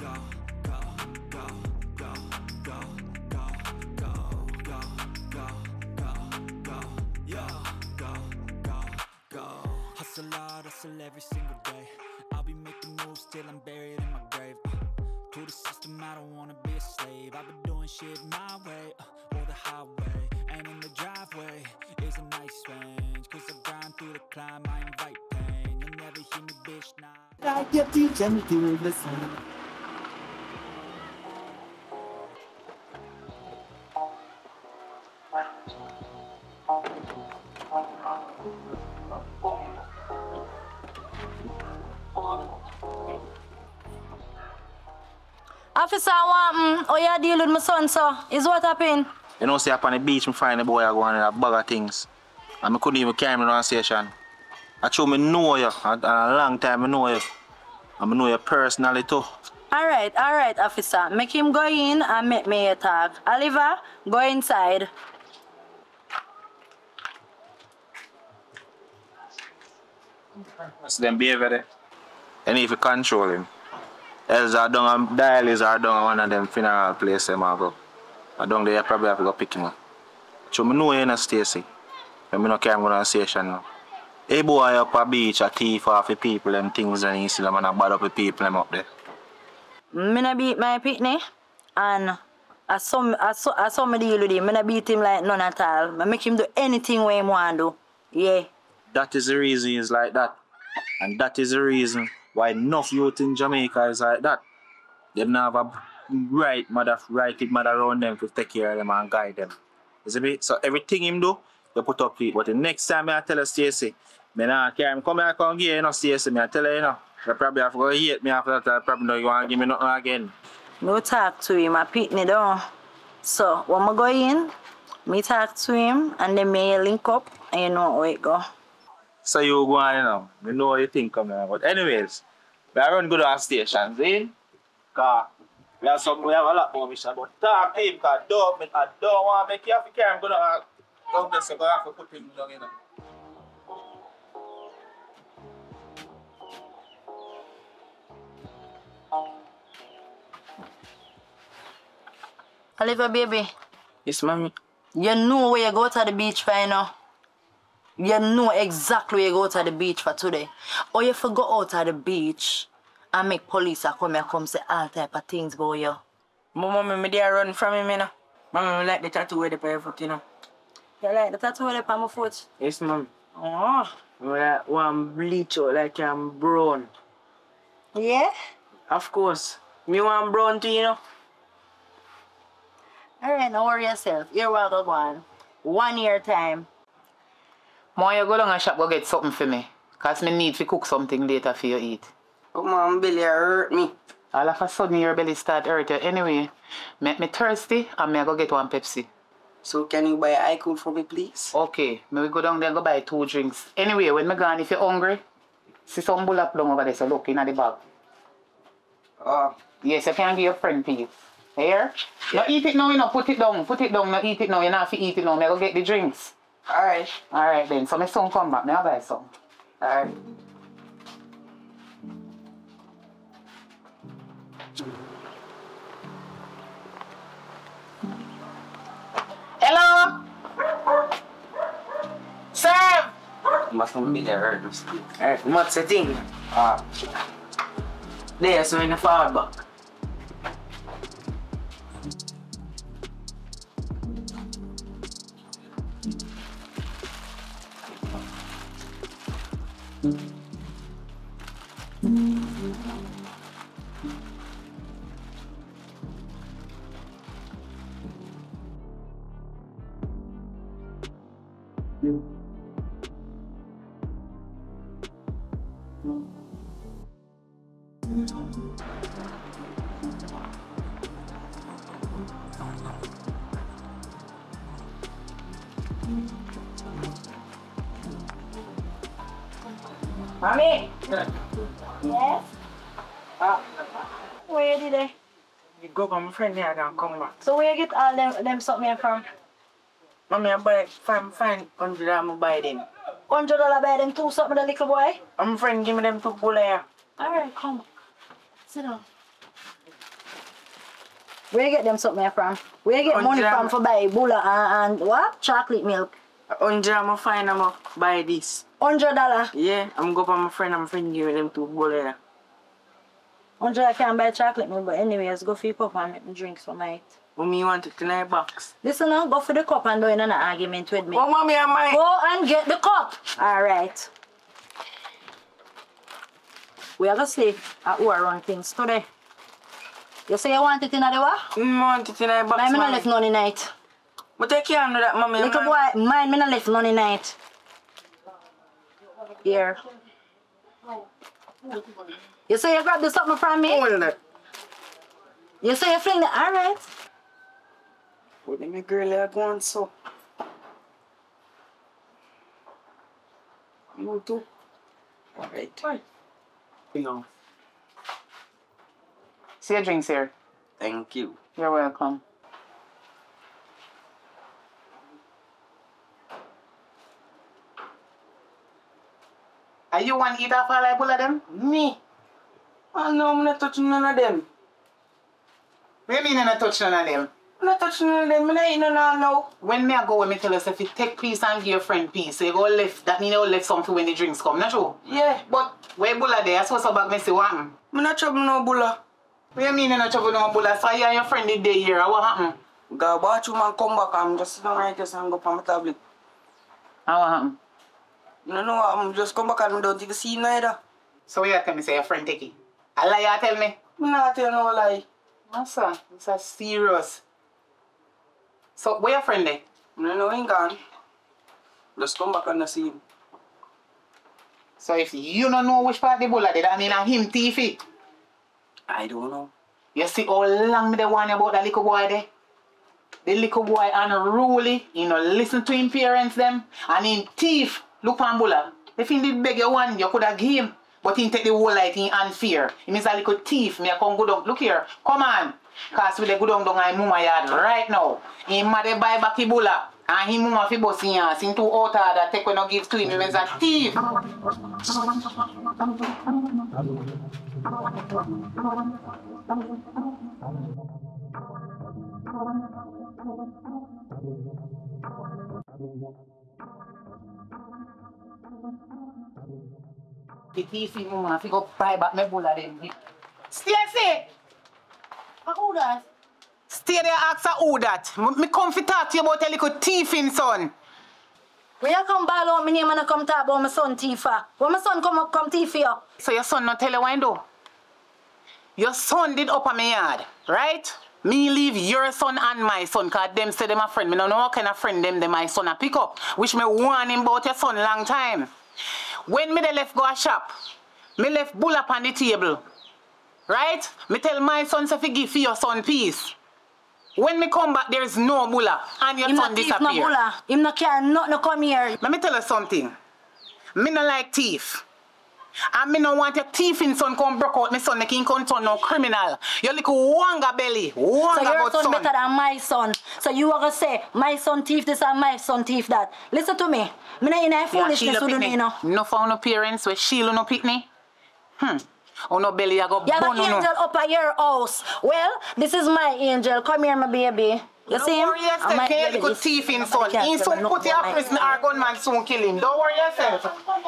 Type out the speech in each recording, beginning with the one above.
go, go, go, go, go, go. Hustle hard, hustle every single day. I'll be making moves till I'm buried in my grave. Uh, to the system, I don't wanna be a slave. I've been doing shit my way, uh, or the highway. And in the driveway is a nice range. Cause I grind through the climb, I invite pain. You'll never hear me, bitch, nah. I get you gentle listen. Mm, how you deal with my son, so? Is what happened? You know, say up on the beach, me find the boy I go on in a bag of things. And I couldn't even carry me down station. I told me know you, and a long time I know you. And I know you personally too. Alright, alright, officer. Make him go in and make me a tag. Oliver, go inside. That's them behavior there. And if you control him. Else I don't dial is I don't one of them funeral place them I go. I don't there probably have to go pick him up. So me know you in a Stacy. And me no care I'm going to station now. Hey boy up a beach, a thief off the people and things and you see them and I bad up the people them up there. Me not beat my pitney. And I saw, I saw, I saw me deal with him. Me not beat him like none at all. I make him do anything where he want to do. Yeah. That is the reason he's like that. And that is the reason why enough youth in Jamaica is like that. They don't have a right mother, right mother around them to take care of them and guide them. You see me? So everything him do, they put up it. But the next time I tell Stacy, me nah care him come here come give you no Stacy, me I tell her you know. You probably have to go hate me after that, probably know you want to give me nothing again. No talk to him. I pitney down. So when I go in, me talk to him and then me link up and you know how it go. So you go on, you know. We know what you think of me. But anyways, we are run good our stations, eh? Cause we have some we have a lot more mission. But talk to him cause don't me I don't want to make you have to carry him gonna uh, down there so I have to put him down, you know. Oliver, baby, Yes, mommy. you know where you go to the beach for, you know? You know exactly where you go to the beach for today. Or you for go out to the beach and make police a come and come say all type of things about you. My mommy, me there run from him, you know. Mommy, me like the tattoo with the pair foot, you know. You like the tattoo on my foot? Yes, mommy. Oh. Like one bleach out like I'm brown. Yeah? Of course. Me want brown too, you know. Alright, don't worry yourself. You're welcome, one. One year time. Ma, you go down and shop go get something for me. Cause me need to cook something later for you eat. Oh, mom, belly hurt me. All of a sudden your belly start hurt you anyway. Make me thirsty and me I go get one Pepsi. So can you buy eye cool for me, please? Okay, me we go down there and go buy two drinks. Anyway, when me gone, if you're hungry, see some bullet plum over there, so look in at the bag. Oh, Yes, I can give your friend please. Here? No eat it now, you know, put it down, put it down, no eat it now, you not have to eat it now, me go get the drinks. Alright. Alright then, so my son come back, me I buy some. Alright. Hello? Serve! Must not be there. Alright, what's the thing? Ah. There, so in the far back. Friend there and come back. So where you get all them, them something from? Mommy, I buy five, five hundred and I buy them. Hundred dollar buy them two something, the little boy? My friend give me them two pull here. Alright, come. Sit down. Where you get them something here from? Where you get On money from for buy bulla and, and what? Chocolate milk. Hundred I'm find I'm buy this. Hundred dollar. Yeah, I'm go for my friend, I'm friend give me them two bowl there. Hundred I can buy chocolate milk, but anyways, go for your cup and make me drinks for night. What me want it in a box. Listen now, go for the cup and don't in an argument with me. Oh mommy am I Go and get the cup. Alright. We are gonna see how we run things today. You say you want it in the what? me want it in a box. Mine me not left none in night. But I can't do that, mommy. Little boy, mine me not left none in night. Here. You say you grab the something from me? Hold that. You say you fling the alright. What my girl like want so. You too. Alright. You know. See your drinks here. Thank you. You're welcome. Are you one eat off all bull of them? Me? Ah, I know I'm not touching none of them. What you mean you not touch none of them? I'm not touching none of them. I'm not eating none of now. When me I go when me tell us if you take peace and give your friend peace, so you go left, that mean you left something when the drinks come, not true? Yeah. But where bulla there, I suppose so back me say what happen? I'm not trouble no bulla. What you mean you not trouble no bulla? So you and your friend did day here, what happen? Go bathroom and come back. I'm just sitting right here and go on my tablet. How what happen? no. I'm just come back and I don't even see neither. So you tell me say your friend take it. A lie you tell me? Not telling no lie. Massa, it's a serious. So where your friend there? I don't know he gone. Just come back and I see him. So if you don't know which part the bulla did, that mean a him thief it. I don't know. You see how long me they you about that little boy there? The little boy unruly, you know, listen to him parents them, and him thief, look bulla. If he did beg you one, you could have him. But he take the whole light in unfair. He means a little thief, me a come go down. Look here, come on. Cause we dey go down down in mama yard right now. He mother buy back the bulla. And he mama fi bust in ass. Him too order take when no give to him. He means a thief. The thief him mama fi go buy back me bulla then. Stacy! Who that? Stay there ask her who that. M- Me come fi talk to you about a little thiefing son. When you come ball out my name and I come talk about my son Tifa. When my son come up, come thief you. So your son not tell you what he do? Your son did up on my yard, right? Me leave your son and my son, cause them say them a friend. Me no know what kind of friend them, them my son a pick up. Which me warn him about your son long time. When me they left go a shop, me left bull up on the table. Right? Me tell my son fi give for your son peace. When me come back, there is no bulla and your Him son not disappear. no bulla. Him no care nothing to come here. Let me tell you something. Me no like thief. And me no want your thieving son come broke out me son make him come turn no criminal. You little wanga belly. Wanga So your son, son. better than my son. So you are gonna say my son thief this and my son thief that. Listen to me. Me not in a foolishness with you, you know. No for no parents where Sheila no pitney. Hmm. Oh no belly I go You have an no. angel up at your house. Well, this is my angel. Come here, my baby. You Don't see him? worry yourself, oh you baby little is- thieving nobody son. He soon put you in prison or gunman soon kill him. Don't worry yourself.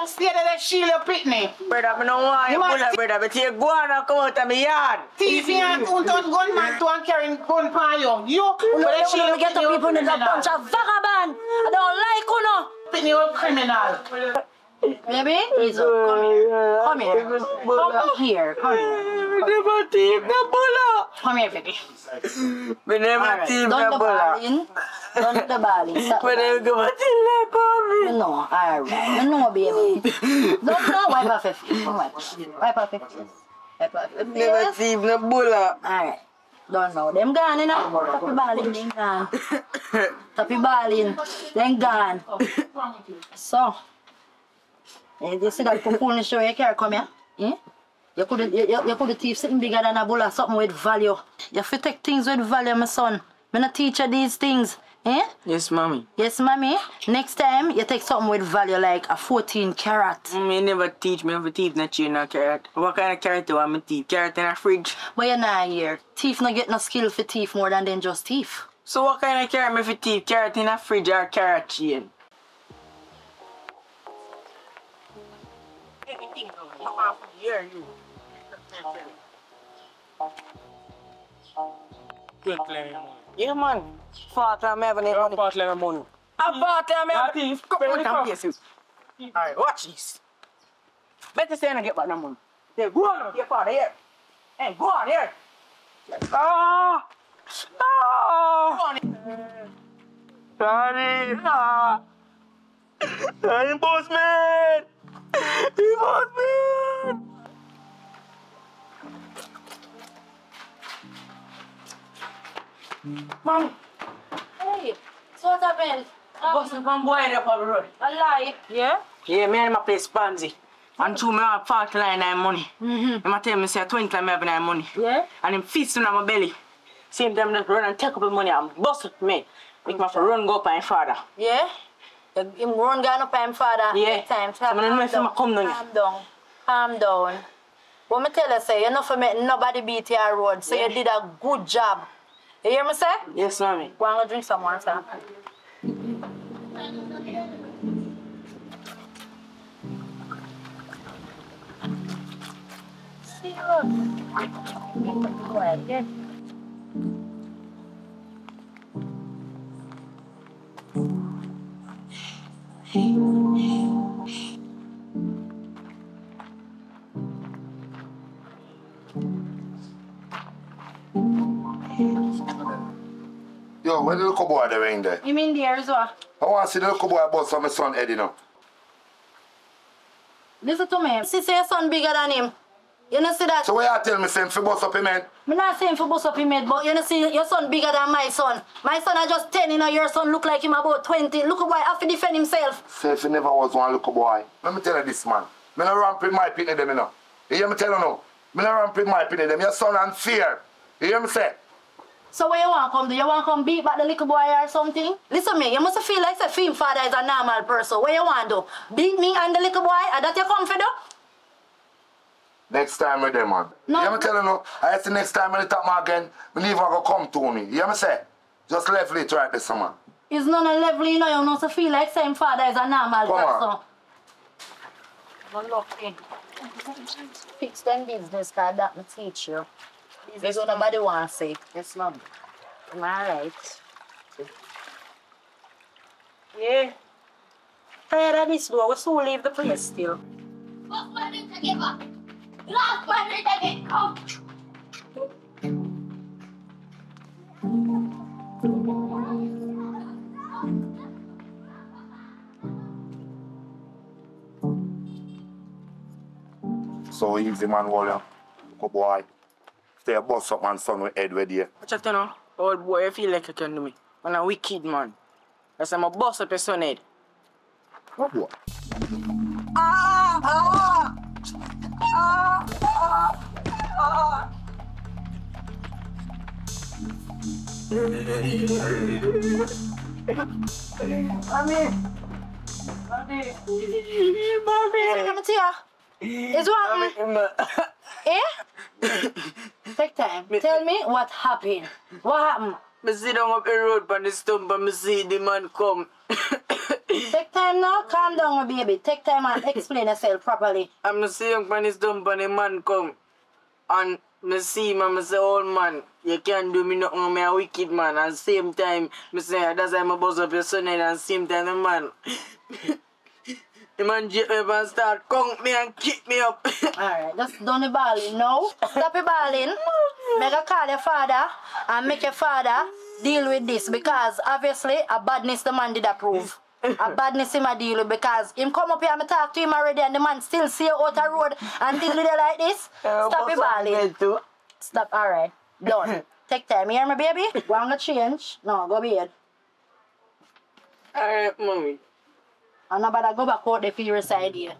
Stay there, there Sheila Pitney. Brother, I don't want You brother, brother, but you go on and come out of my yard. Thieving and touch gunman to and carrying gun pan you. You, No, but no, that no, Sheila no, get Pitney people in criminal. bunch of vagabond. I don't like you, no. Pitney you criminal. Baby, ease up. Come here. Come here. Come here. Come here. Me never thief no bulla. Come here, baby. Me never Alright. thief Don't no the bulla. balling. Don't the balling. The never go to the balling. No, alright. Know, baby. Don't know. Wipe off your face. Wipe off your face. Wipe off your face. Wipe off your Never face. thief no bulla. Alright. Don't know. Them gone, you know. Tappy balling, them gone. Tappy balling, them gone. So. You see that cocoon show you can't come here? Eh? You could you, you, you could thief something bigger than a bull or something with value. You have to take things with value, my son. Me not teach you these things. Eh? Yes, mommy. Yes, mommy. Next time you take something with value like a 14 carat. Mommy never teach me how to teeth not chain no carrot. What kind of carrot do I want teeth? Carrot in a fridge. But you're not here. Thief not get no skill for thief more than than just thief. So what kind of carrot me for teeth? Carrot in a fridge or carrot chain? Anything off here, you. Yeah, man. Fuck, I'm having it money. Part lemon money. I bought them Ah, everything. thief. Come on, come here, sis. Alright, watch this. Better say and get back that money. Yeah, go on, your father here. Hey, go on here. Ah! Ah! Go on. Daddy! Ah! Daddy, boss man! He boss man! Mom, Hey, so what happened? boss me from boy there for the road. A lie. Yeah? Yeah, me and my place Pansy. And two me have 49 nine money. Mm-hmm. Him a tell me say 20 me have nine money. Yeah? And him feast on my belly. Same time just run and take up the money and bust it me. Make my run go up my father. Yeah? You- Him run down up him father. Yeah. Next time. So I don't know if come down. Calm down. Calm down. What me tell you say, you not for me nobody beat your road. So Yeah. you did a good job. You hear me say? Yes, mommy. Go and go drink some water. See Yo, there in there? You mean there as well? I want to see the little boy on my son you know. Listen to me. See, say your son bigger than him. You know see that? So where you tell me, say, fi bust up him head? Me not saying for bust up him head, but you know see your son bigger than my son. My son are just 10, you know, your son look like him about 20. Look at why have to defend himself. Say if he never was one little boy. Let me tell you this, man. Me no ramp with my pitney them, you know. You hear me tell you now? Me no ramp with my pitney them. Your son and fear. You hear me say? So where you want come do? You want come beat back the little boy or something? Listen me, you must feel like say film father is a normal person. What you want do? Beat me and the little boy? And that you come for do? Next time with them, man. No. You hear me tell you no? I say next time when they talk me again, me leave go come to me. You hear me say? Just level it right this, summer. It's none of level, you know, you must feel like same father is a normal Come person. on. Not lucky. Fix them business, cause that will teach you. This is what nobody wants to say. Yes, mom. Am I right? Yeah. Tired of this though. We soon leave the place still. Boss man didn't take it back. Last man didn't take it. Come. So easy, man, William. Little boy. Stay a bust up, man, son with head with you. Watch out, you know. Old boy, I feel like you can do me. Man, a wicked man. That's I'm a boss up your son head. What boy? Ah! Ah! Ah! Ah! Ah! Mommy! Mommy! Mommy! Come to you. It's what Eh? Take time. Tell me what happened. What happened? Me sit down up the road on the stump and me see the man come. Take time now. Calm down, my baby. Take time and explain yourself properly. and me see him on the stump and the man come. And me see him and me say, old man, you can't do me nothing, me a wicked man. And same time, me say, that's why I'm buzz up your son. And same time, the man, the man jet me and start conk me and kick me up. Alright, just don't be balling now. Stop your balling. Make a call your father and make your father deal with this because obviously a badness the man did approve. a badness him a deal with because him come up here and talk to him already and the man still see you out the road and deal with you like this. Stop your balling. Stop. Alright. Done. Take time. You hear me, baby? Go on, go change. No, go be bed. Alright, mommy. And nobody go back out there for your side here.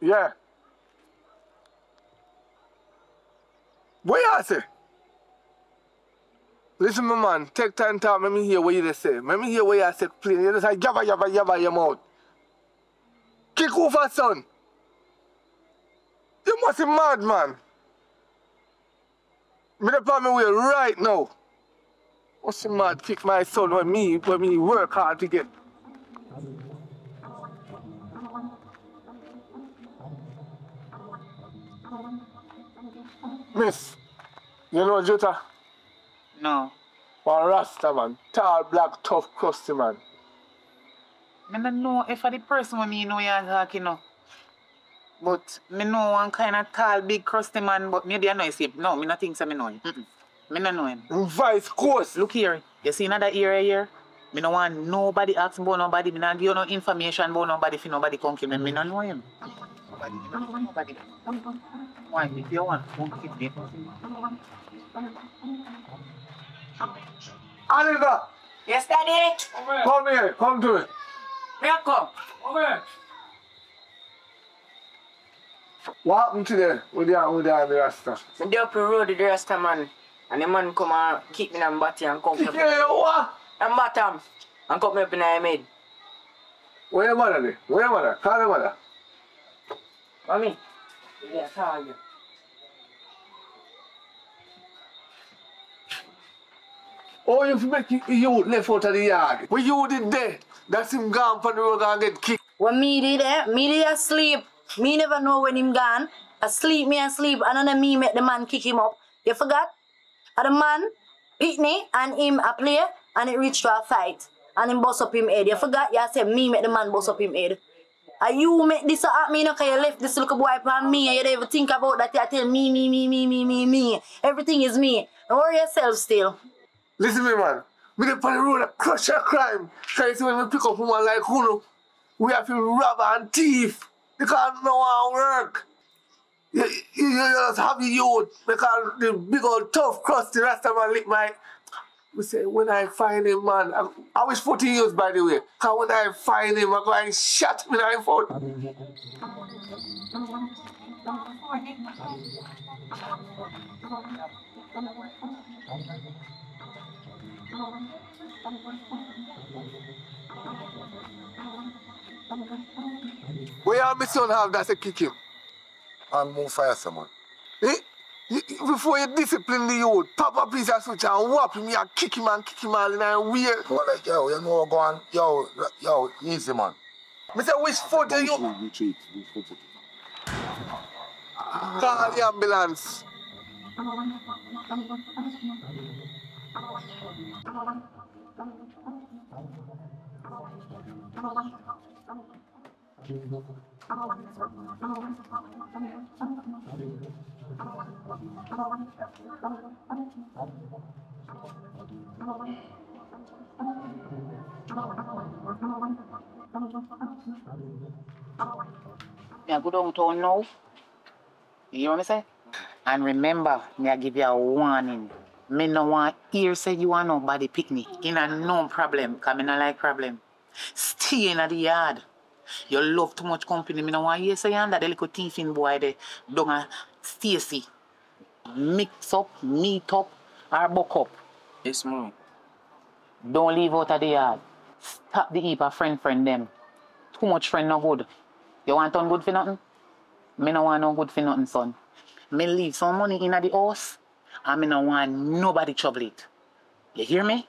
Yeah. What you say? Listen, my man, take time to me hear what you say. Let me hear what you say, please. You just say, yabba, yabba, yabba, your mouth. Kick over, son. You must be mad, man. Me the on my way right now. What's the mad? Kick my son when me, when me work hard to get. Miss, you know Jota? No. One Rasta man, tall, black, tough, crusty man. Me don't know if I the person when me know you're talking now. But me know one kind of tall, big, crusty man, but maybe I know him. No, me not think so me know him. Mm-mm. Me not know him. Vice course. Look here, you see another area here? Me no want nobody ask about nobody. Me not give you no information about nobody if nobody come kill me. Me not know him. Nobody, me not know nobody. Why? If you want, come kill me. Anita, Yes, daddy. come here, come to me. Here come. What happened today with the, with the, the Rasta? Me dey up the road with the rasta man. And the man come and kick me in the body and come up. Yeah, what? And bottom. And cut me up in the head. Where your mother there? Where your mother? Call your mother. Mommy. Yeah, tell you. Oh, you make you, you left out of the yard. When you did there, that's him gone from the road and get kicked. When me did it, me did asleep. Me never know when him gone. Asleep, me asleep, and then me make the man kick him up. You forgot? And the man hit me and him a play and it reached to a fight. And him bust up him head. You forgot? You said me make the man bust up him head. And you make this at me, no, cause you left this little boy upon me and you don't even think about that. You tell me, me, me, me, me, me, me. Everything is me. Don't worry yourself still. Listen me, man. On the road and crush a crime. Try to when we pick up a woman like Huno. We have to rob and thief. Because no one work. You, you, you just have the youth. Because the big old tough crusty Rasta man lick my... We say, when I find him, man, I, I wish 40 years, by the way. Because when I find him, I go and shot him in the phone. Where your mission have that say kick him? And move fire, someone. Eh? Before you discipline the youth, pop piece of switch and whap him, you kick him and kick him all in a weird. Go like, yo, you know what go on? Yo, yo, easy, man. Me say, which foot are you? Retreat, retreat. Call the ambulance. Me I go downtown now. You hear what me say? And remember, me I give you a warning. Me no want hear say you want nobody pick me. In a no problem, cause me no like problem. Stay in the yard. You love too much company. Me no want hear say you and that little thiefing boy there. Down a Stacy. Mix up, meet up, or buck up. Yes, mom. Don't leave out of the yard. Stop the heap of friend friend them. Too much friend no good. You want turn good for nothing? Me no want no good for nothing, son. Me leave some money in the house and me no want nobody trouble it. You hear me?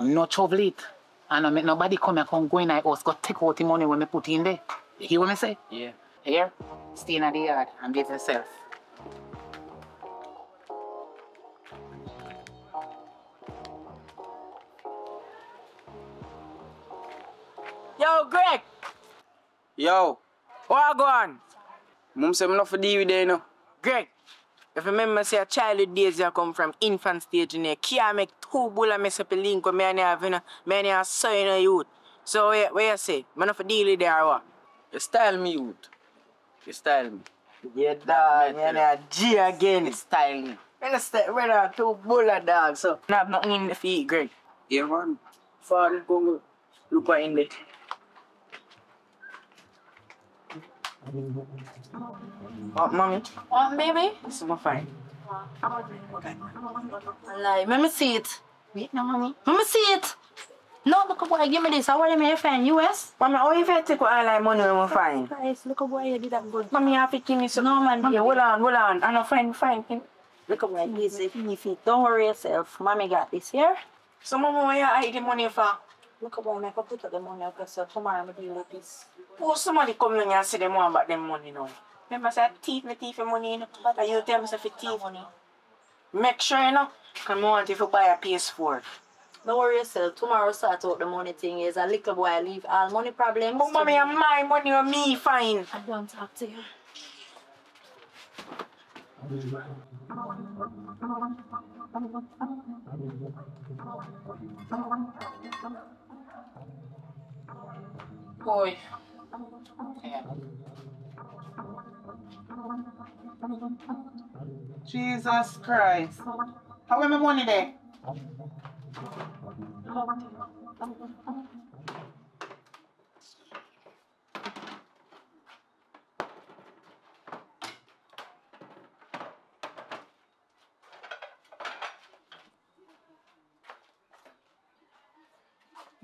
No trouble it. And I make nobody come here come go in the house, go take out the money when me put in there. You hear what me say? Yeah. Here, stay in the yard and behave yourself. Yo, Greg. Yo. What go on? Mum say me not for deal with you know. Greg. If you remember say a childhood days you come from infant stage in here, can't make two bulla mess up a link with me and have you know, me and you have son in youth. So where, where you say? Me not for deal with you or what? You style me youth. You style me. Yeah, dog. Me and you G again. Style me. Understand? We're two bulla dog, so I have nothing in the feet, Greg. Yeah, man. Father, go Look what in there. Oh, mommy, What, baby? this is my fine. Lie. Let me see it. Wait, no, mommy. Let me see it. No, look oh, boy, give me this. How are you find US? Mommy, how you take what I like money when I find? Guys, look oh, boy, you did that good. Mommy, you have to give me some. No, man, Mommy, baby. hold on, hold on. I know fine, fine. Look boy, easy. You don't worry yourself. Mommy got this here. So, mama, where you hide the money for? Look boy, make up put up the money up yourself. Tomorrow I'm deal with this. Oh, somebody come here and say them want back them money now. Remember, I said, me, thief me money, you know. But you tell me, say, for thief money. Make sure, you know, because I want you to buy a PS4. Don't worry yourself. Tomorrow sort out the money thing is a little boy I leave all money problems. But mommy, and my money or me fine. I don't talk to you. Boy. Jesus Christ. How am I money there?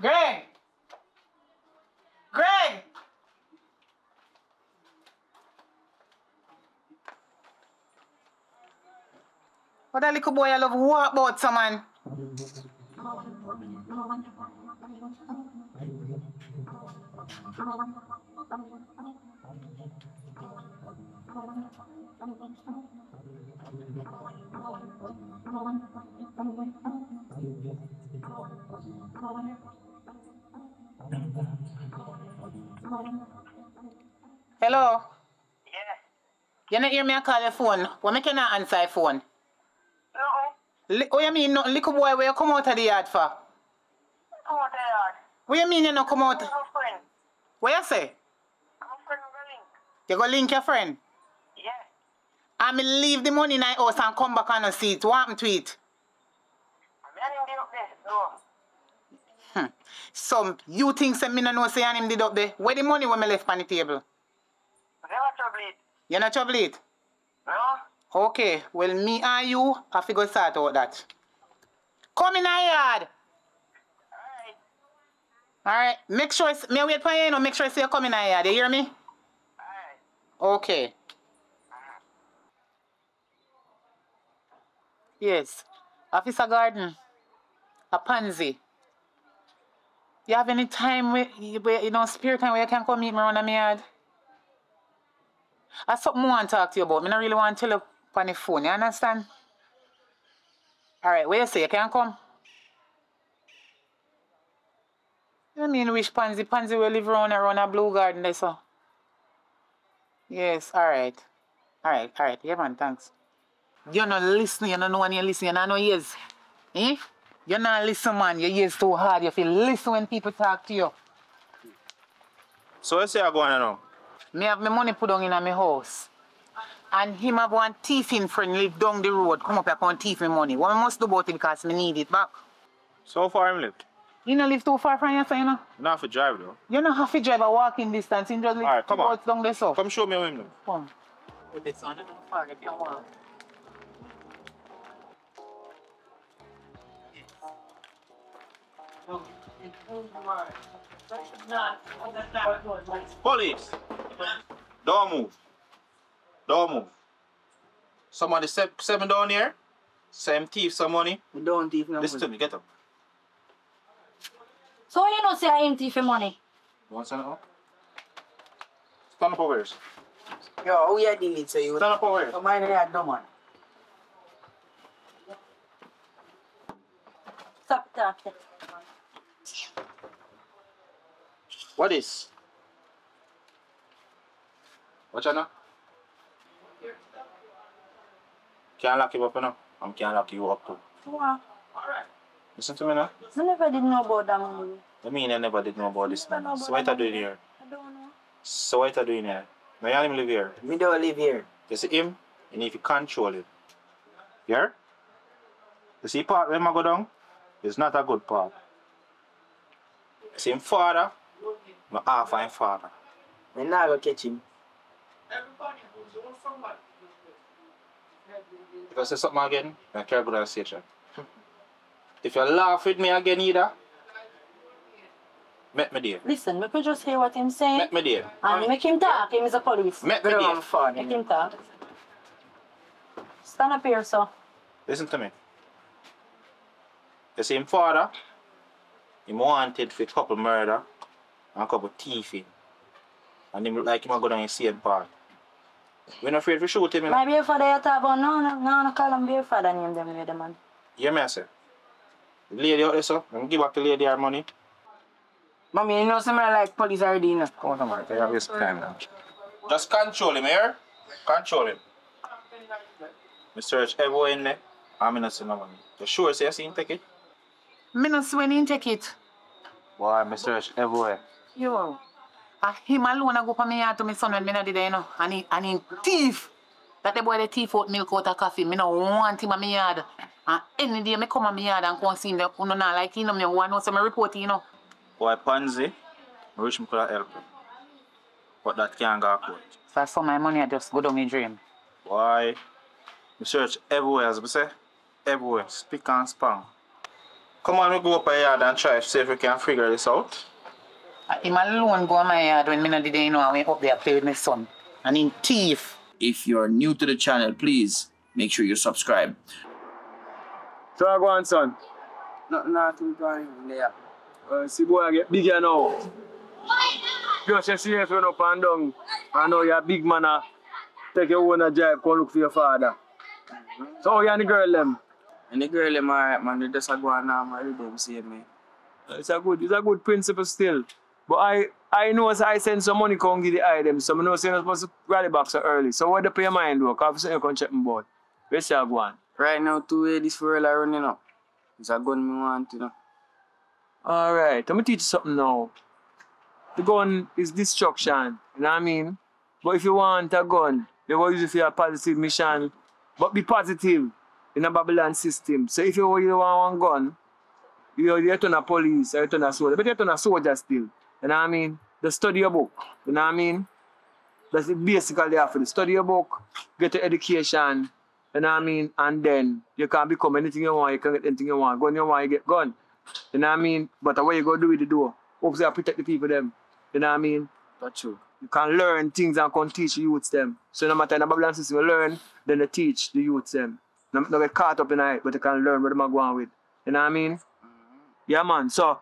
Greg! Greg! What that little boy I love walk about some man? Hello? Yeah. You not hear me I call your phone? Why me cannot answer your phone? Li- what you mean no little boy where you come out of the yard for? Come on, Dad. What you mean you no come out? I'm a friend. What you say? I'm a friend of the link. You go link your friend? Yeah. I me leave the money in my house and come back on the seat. What happened to it? I'm heading up there. No. Hmm. So you think say me no know say and him did up there? Where the money when me left on the table? Never trouble it. You not trouble it? No. Okay, well me and you have to go sort out that. Come in our yard. Alright. Alright. Make sure it's, me wait for you, you know, make sure you come in our yard. You hear me? Alright. Okay. Yes. Officer Garden. A pansy. You have any time where, where you know, spare time where you can come meet me around my yard? I something I want to talk to you about. I don't really want to tell you on the phone, you understand? Alright, where you say you can come? You mean which pansy? Pansy will live around around a blue garden there, so. Yes, alright. Alright, alright. Yeah, man, thanks. You're not listening, you don't know when you're listening, you don't know ears. Eh? You're not listen, man. Your ears too hard. You feel listen when people talk to you. So you going on now? Me have my money put down in my house. And him have one thiefing friend live down the road. Come up here and thief me money. What I must do about it because me need it back. So far him live. You don't live too far from here, so you know. You don't have to drive though. You don't have to drive a walking distance. You just live Alright, come two on. roads down there, so. Come show me where him live. Come. With this on, far if you want. Police! Don't move. Don't move. Somebody step seven down here. Same thief some money. We don't thief no Listen to me, get up. So you know say I empty for money. You want stand up? Stand up over here. Yo, who you dealing to you? Stand up over here. Come on, you no man. Stop talking. What is? Watch out now. Can't lock you up now. I can't lock you up too. Wow. Listen to me now. I never did know about that money. I mean I never did know about this man. know So what that are doing here? I don't know. So what are doing here? Now you him live here. Me don't live here. You see him, you need to control him. Here? You see part where I go down? It's not a good part. See him father, my half and father. Me nah go catch him. If I say something again, I can't go down stage. eh. If you laugh with me again either, Met me there. Listen, we could just hear what him saying. Met me there. And make him talk. Him is a police. Met me Go there. on phone. Make him talk. Stand up here, so. Listen to me. You see him father, him wanted for a couple murder and a couple thieving. And him look like him a go down the same part. We're not afraid to shoot him, you know? My beer father you talk about no, no, no, no call him beer father name them way the man. Hear me I say? The lady out there, so, I'm give back the lady her money. Mommy, you know something like police already, you know. Come on, man, you have this time now. Just control him, here. Control him. Me search everywhere in there. I'm not see no money. You sure say you see him take it? Me no see when him take it. Boy, me search everywhere. Yo. Ah, him alone a go for me yard to me son when me not did there, you know. And he, and he thief. That the boy the thief out milk out of coffee. Me no want him at me yard. And any day me come at me yard and come see him, you know, not like him, you know, one know so me report, you know. Boy, Pansy, I wish me could have helped him. But that can't go court. For some my money I just go down my dream. Boy, me search everywhere, as I say. Everywhere. Speak and span. Come on, we go up a yard and try to see if we can figure this out. Uh, him alone go at my yard when me not did you know, and we up there play with my son. And him thief. If you're new to the channel, please make sure you subscribe. So I go on, son. No, nothing going there. Uh, see boy, I get bigger now. Just you serious when up and down. I know you're a big man. Uh, take your own uh, a drive, go look for your father. So how you and the girl them? And the girl, them alright, man. They just a go on uh, now, man. Them see me. It's a good, it's a good principle still. But I, I know as I send some money come give the items, so I know saying I'm supposed to rally back so early. So what the pay your mind do? Cause you can check my board. Where's your go on? Right now, two way this world are running up. It's a gun me want, you know. Alright, let me teach you something now. The gun is destruction, you know what I mean? But if you want a gun, you will use it for your positive mission. But be positive in a Babylon system. So if you, you want one gun, you're you turn a police or you turn a soldier, but you turn a soldier still. You know what I mean? Just study your book. You know what I mean? That's it basically have to study your book, get your education, you know what I mean? And then you can become anything you want, you can get anything you want. Gun you want, you get gun. You know what I mean? But the way you go do it, you do. Hopefully I protect the people them. You know what I mean? That's true. You can learn things and can teach the youths them. So no matter in the Babylon system you learn, then you teach the youths them. No, no get caught up in it, but you can learn what them are going with. You know what I mean? Mm-hmm. Yeah man. So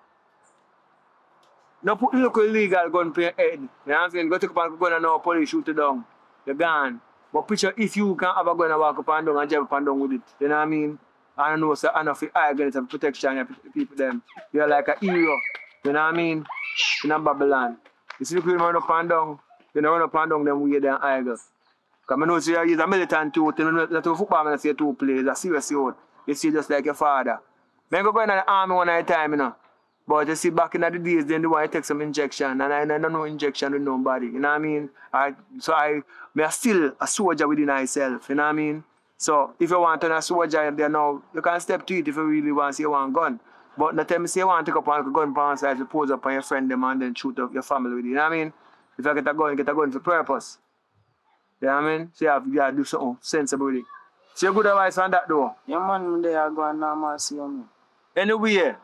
no put the local illegal gun for your head. You know what I'm saying? Go take up a gun and now police shoot you down. You're gone. But picture if you can have a gun and walk up and down and drive up and down with it. You know what I mean? I don't know so enough for eye guns and protection and people them. You're like a hero. You know what I mean? In a Babylon. You see people run up and down, you know run up and down them way them eye girls. Because I know see you're a militant too, you know not a football man say two players, a serious youth. You see just like your father. Man go go in the army one at a time, you know. But you see, back in the days, then they want to take some injection, and I, I don't know injection with nobody. You know what I mean? I so I, me are still a soldier within myself. You know what I mean? So if you want to a soldier, then now you can step to it if you really want to say one gun. But not tell me say you want to take up a gun for one side to pose up on your friend them and then shoot up your family with it. You know what I mean? If you get a gun, you get a gun for purpose. You know what I mean? So you have, you have to do something sensible with it. So you good advice on that though. Yeah, man, they are going normal, see me. Anyway,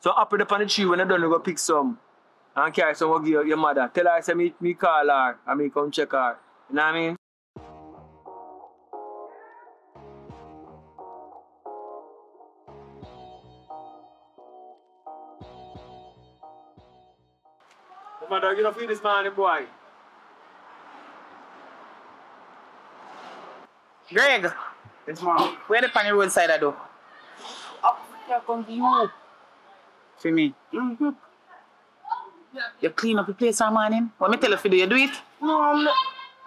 so up in the on the tree when you done, you go pick some and carry some go give your, your mother. Tell her I say me, me call her and me come check her. You know what I mean? Mother, you don't feel this man, boy. Greg, Yes, ma'am. where the on the roadside I do? Up here, come to you. For me. Mm-hmm. You clean up the place one morning? What me tell you to do, you do it? No, I'm not.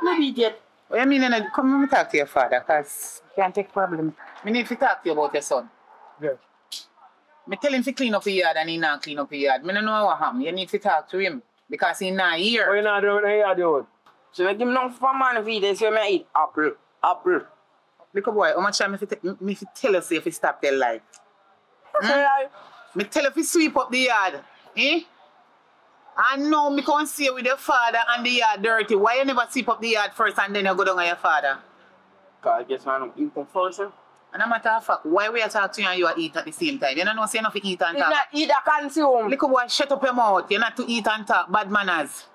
Not eat yet. What you mean, you know, come let me talk to your father, because he can't take problem. Me need to talk to you about your son. Yeah. Me tell him to clean up the yard and he not clean up the yard. Me don't know what happened. You need to talk to him because he not What here. you not doing here, dude? So I give him nothing for man feed. They say me eat apple. Apple. Little boy, how much time me fi te- me fi tell you if you stop their life? Say I. Me tell you if you sweep up the yard. Eh? And now me come see you with your father and the yard dirty. Why you never sweep up the yard first and then you go down on your father? Cause I guess man, you come first? And a matter of fact, why we are talking to you and you are eat at the same time? You don't know say enough to eat and You talk. not eat a consume. Little boy, shut up your mouth. You're not to eat and talk. Bad manners.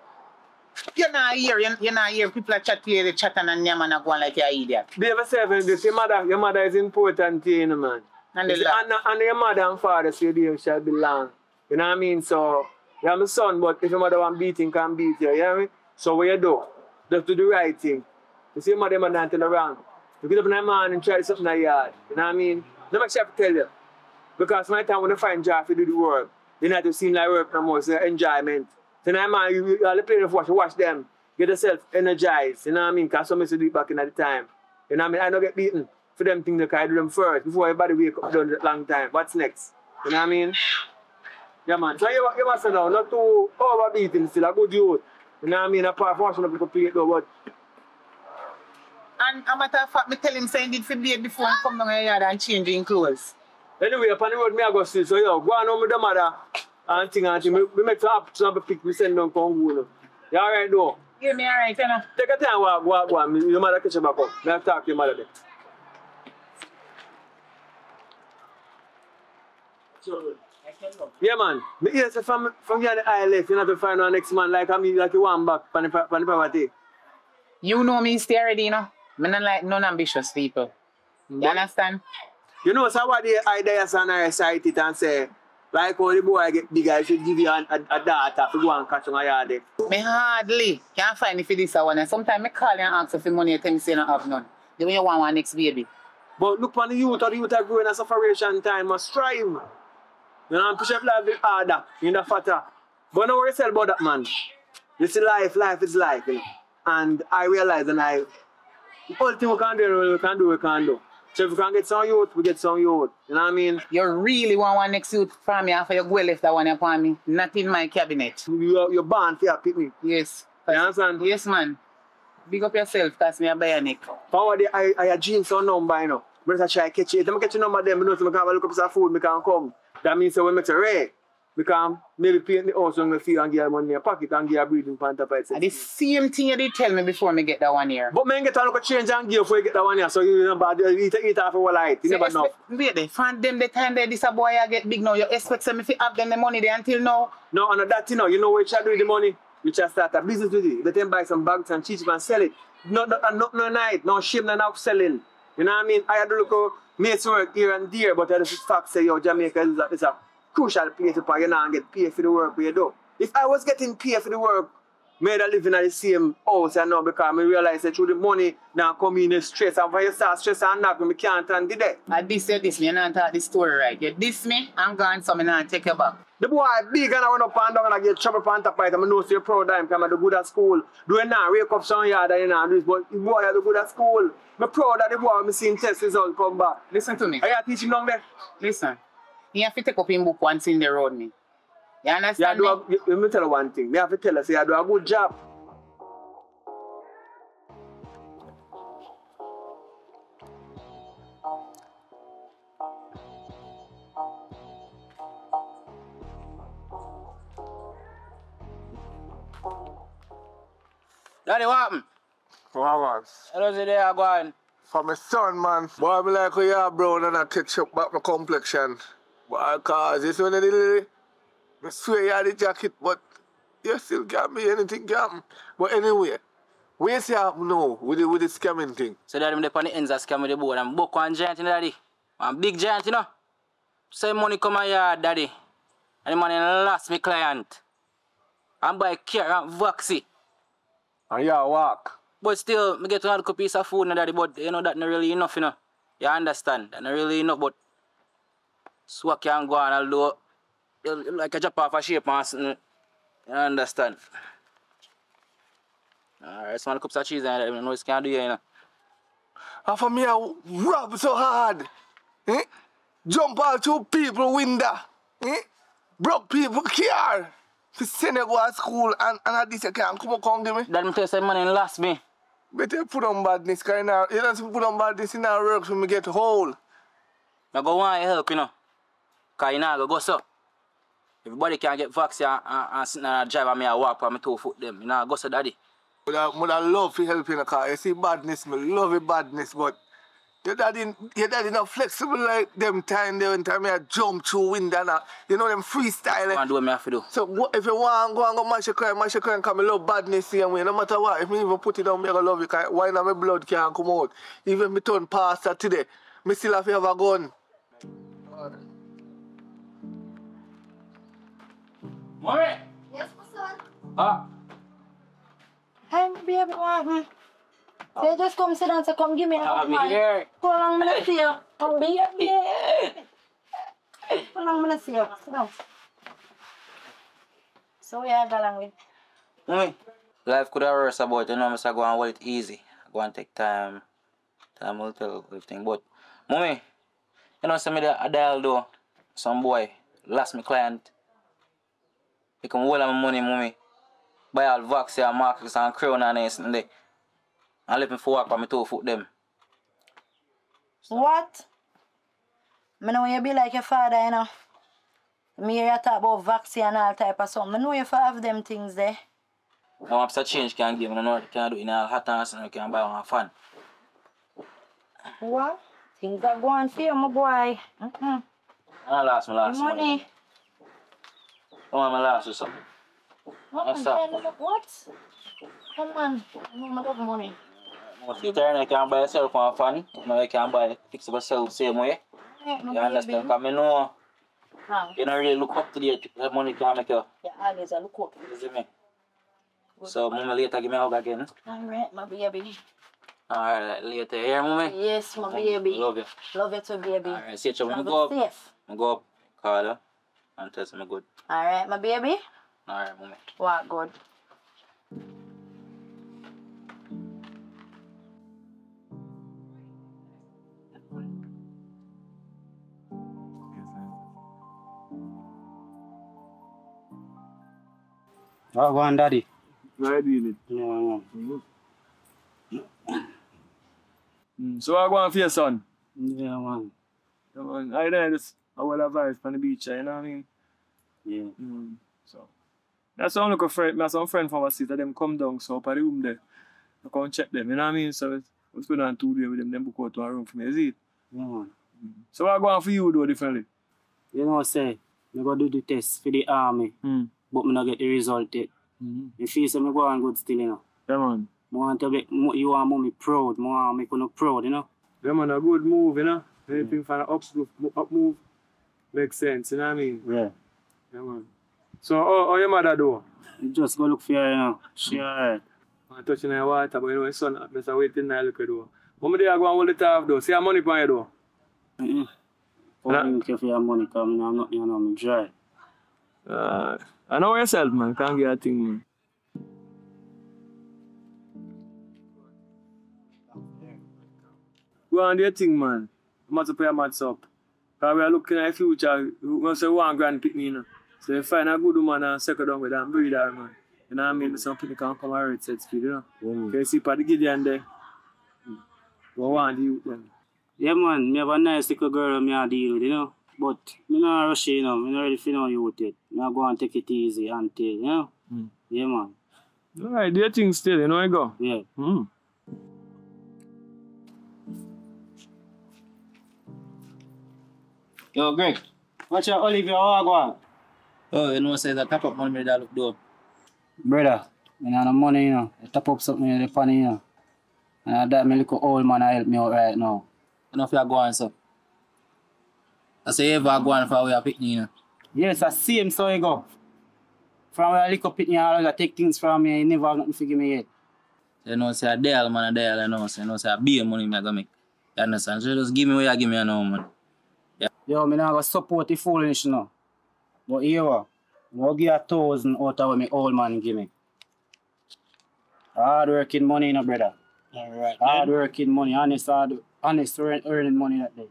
You're not here. You're, you're not here. People are chat to you, they chat and yam and go on like you're an idiot. Behave yourself in this. Your mother, your mother is important to you, you know, man. And the see, and, and your mother and father say they shall belong. You know what I mean? So, you're my son, but if your mother want beating, can beat you. You know what I mean? So, what you do? Just do the right thing. You see your mother and not tell around. You get up in the morning and try something in the yard. You know what I mean? Let me have to tell you. Because my time when you find job to do the work, you not to seem like work no more, it's enjoyment. So now, man, you, you are playing for watch, watch them. Get yourself energized, you know what I mean? Because some used to do it back in the time. You know what I mean? I don't get beaten for them things that I do them first before everybody wake up done that long time. What's next? You know what I mean? Yeah, man. So you, you must know, not too overbeating still, a good youth. You know what I mean? Apart from watching people play though, but And a matter of fact, me tell him saying did for bathe before he come down your yard and change his clothes. Anyway, upon the road, me I go see. So, yo, go on home with the mother and thing and thing. We, we make some up, some pick, we send them Congo. You alright though? Give me alright, you know. Take a time, walk, walk, walk. Me- Your mother catch you back up. Me have to talk to your mother then. Yeah, man. Me hear say from, from here the left, you have to find our next man like me, like you want back from the, from the property. You know me stay already, you know. Me not like non-ambitious people. You understand? You know, somebody I there and I recite it and say, like how the boy get bigger, I should give you an, a, a daughter to go and catch on a yard. Me hardly can't find if it is a one. And sometimes me call you and ask you for money, you tell me say I don't have none. Then when you want one next baby. But look on the youth, or the youth are growing as sufferation time, must strive. You know, push up life bit harder, in the fatter. But no worry yourself about that, man. You see, life, life is life. You know? And I realize and I, the only thing we can do, we can do, we can do. So if we can get some youth, we get some youth. You know what I mean? You really want one next youth from me after you go left that one upon me. Not in my cabinet. You're, you're born for your picnic. Yes. You understand? Yes, man. Big up yourself, cause me a bionic. Power the I I a jeans on number, you know. But I try catch it. If I catch a number them, I know so I can look up some food, I can come. That means so when make a. We can maybe paint the house on the feel and give her money in your pocket and give her breathing pant up And the same thing you did tell me before me get that one here. But man get a look at change and give before you get that one here. So you know bad you eat eat half a whole light. You never know. Wait there, from them the time that this a boy I get big now, you expect them if you have them the money there until now. No, and that you know, you know what you should do with the money? You should start a business with it. Let them buy some bags and cheese and sell it. No, no, no, no night, no shame, no now selling. You know what I mean? I had to look at mates work here and there, but I just fact say, yo, Jamaica is a, is a crucial place to you and get paid for the work we do. If I was getting paid for the work, made a living at the same house and now because I realize that through the money now come in the stress and when you start stress and knock me, I can't stand the day. I diss you this me, you not talk this story right. You diss me, I'm gone, so me not take you back. The boy big and I run up and down and I get trouble on top of it. I know so you're proud of him because I do good at school. Do Doing now, wake up some yard and you know, do this, but the boy I do good at school. I'm proud of the boy, I'm seeing test results come back. Listen to me. I got teaching him down there. Listen, he have to take up him book once in the road me. You Yeah, understand do me? a, you- let me tell you one thing. Me have to tell you, say I do a good job. Daddy, what happened? Wow, man. Hello, see there, go on. For my son, man. Boy, me like oh, how you are brown and I ketchup back my complexion. Boy, cause this one, the I swear you had the jacket, but you still got me anything me. But anyway, where's you up now with the, with the scamming thing? So daddy, I'm there on the ends of scam with the board. I'm book one giant, know, daddy. One big giant, you know. Say money come my yard, daddy. And the money last me client. I'm buy care and vaccine. And you walk. But still, me get another piece of food, now, daddy. But you know that not really enough, you know. You understand? That not really enough, but swag can go on although you like a drop off a shape and something. You understand? Alright, so one cups of cheese and you know, it's can do, you know. And for me, I rob so hard. Eh? Jump out two people window. Eh? Broke people car. To send you go to school and, and at this you can't come and come give me. That me tell you money last me. Better put on badness, cause you know, you don't put on badness in our work for me get whole. I go want help, you know. Cause you know, go go so. Everybody can get vaccine and, and, and sit and drive and me a walk on my two foot them. You know, I go so daddy. Would I, I love to help you in the car. You see badness, me love your badness, but your daddy, your daddy not flexible like them time there when time I jump through window and. You know them freestyle. Go and do what me have to do. So what, if you want, go and go mash your crime, mash your crime, cause me love badness same way. No matter what, if me even put it down, me gonna love you, cause why not my blood can't come out. Even me turn pastor today, me still have to have a gun. Mommy! Yes, my son. Ah, Hey, baby, what? Hmm? Say, just come sit down, so come give me a I'll be here. How long me not see you? Come be here. How long me not see you? Sit down. So we are going with. Mommy, life could have worse about you know, I go and hold it easy. I go and take time. Time will tell everything. But, mommy, you know, some of the a dial though, some boy lost my client. He come hold my money, mommy. Buy all vaccine and markers and crown and everything there. And let me for walk on my two foot them. What? Me know you be like your father, you know. Me hear you talk about vaccine and all type of something. Me know you for have them things there. Now I'm to change can give me no you can do in all hot and you can buy one fan. What? Things are going for you, my boy. Mm-hmm. I lost my last Money. money. On, my last or something. What? What's up? What? Come on. I know I love money. If you turn, you can buy yourself one fan. Now you can buy fix it yourself same way. My You understand? Because I know Huh. you don't really look up to the the money can make you. You always a look up. You see me? So, mama later give me a hug again. Alright, my baby. Alright, later. Here, mommy. Yes, my baby. Love you. Love you too, baby. Alright, see you when I Have go up. safe. I go up, call her, and tell her I'm good. Alright, my baby. Alright, mommy. What good? Oh, go on, daddy. Why doing it? Yeah, man. Mm. So I go on for your son. Yeah, man. Yeah, man. I know just I will advise from the beach, you know what I mean? Yeah. Mm. So that's how I look a friend, my some friend from a city, them come down, so up at the room there. I come check them, you know what I mean? So it's- I spend on two days with them, them book out to a room for me, is it? Yeah, man. So I go on for you though differently. You know, say, I go do the test for the army, Mm. but me not get the result yet. Mm-hmm. You feel say me go on good still, you know. Yeah, man. I want to make mo- you want mommy proud. I want to make you proud, you know. Yeah, man, a good move, you know? Anything for the up, up move makes sense, you know what I mean? Yeah. Yeah, man. So, how, how your mother do? You just go look for her, you know. She alright. I'm touching her water, but you know, his son, I'm just waiting now, look at do. How many days go and hold it off though? See how money on you though? Mm-mm. I don't care for your money, because I'm not, you know, I'm dry. Uh, I know yourself, man. Can't get a thing, man. Go on do your thing, man. You must put your mats up. Because we are looking at the future. We want to say one grand pitney, you know. So you find a good woman and settle down with and breed her, man. You know what I mean? Some people can come and set speed, you know. Man. Can you see the Gideon there? We want the youth them. Yeah, man. Me have a nice little girl me I deal with, you know. But me not rush, you know. Me not ready for no youth yet. Me I go and take it easy until, you know. Mm. Yeah, man. Alright, do your thing still, you know I go? Yeah. Mm. Yo, Greg. Watch your Olivia Wagwan. Oh, you know, say that top up money that look dope. Brother, me not no money, you know. I top up something in the funny, you know. And that me little old man I help me out right now. You know if you're going, so. I say you ever go on for where you pick you know. Yes, I see him so you go. From where I lick up it, you know, I take things from me, you never have nothing to give me yet. You know, say a deal, man, a deal, you know, say, you know, say a beer money I gonna make. You understand? So just give me what you give me, you know, man. Yo, me not gonna support the foolishness, you know. But here, what? I'll give a thousand out of what my old man give me. Hard working money, you know, brother. Alright, Hard working money, honest, hard, honest earn, earning money that day.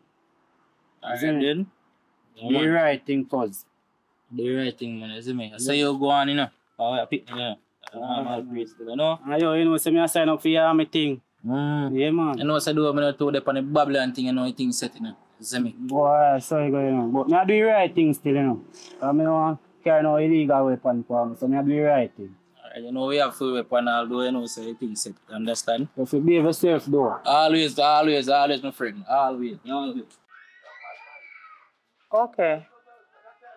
Alright, then. Do the right thing, cuz. Do the right thing, man, you see me? I say you go on, you know. Oh, you pick you know. I'm all praise to know? Ah, yo, you know, say me I sign up for your army thing. Mm. Yeah, man. You know, say do me not to dep on the Babylon thing, you know, the thing set, you know. You see me? Boy, so you go, you know. But me I do the right thing still, you know. I me want carry no illegal weapon for me, so me have do the right thing. Alright, you know we have full weapon although you know say things set. You understand? You have to behave yourself though. Always, always, always my friend. Always, always. Okay.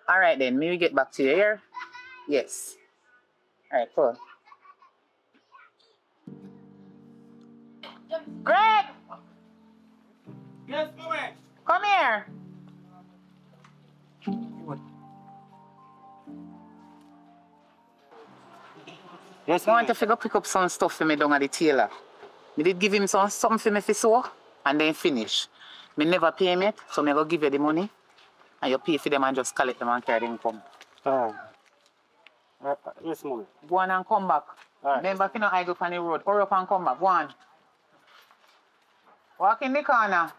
All right then, may we get back to you here? Yes. All right, cool. Greg! Yes, mommy. Come here. Yes, I want to figure pick up some stuff for me down at the tailor. Me did give him some something for me for sew and then finish. Me never pay him yet, so me go give you the money and you pay for them and just collect them and carry them come. Oh. Uh, yes, mommy. Go on and come back. Alright. Remember, if you know I go on the road, hurry up and come back. Go on. Walk in the corner.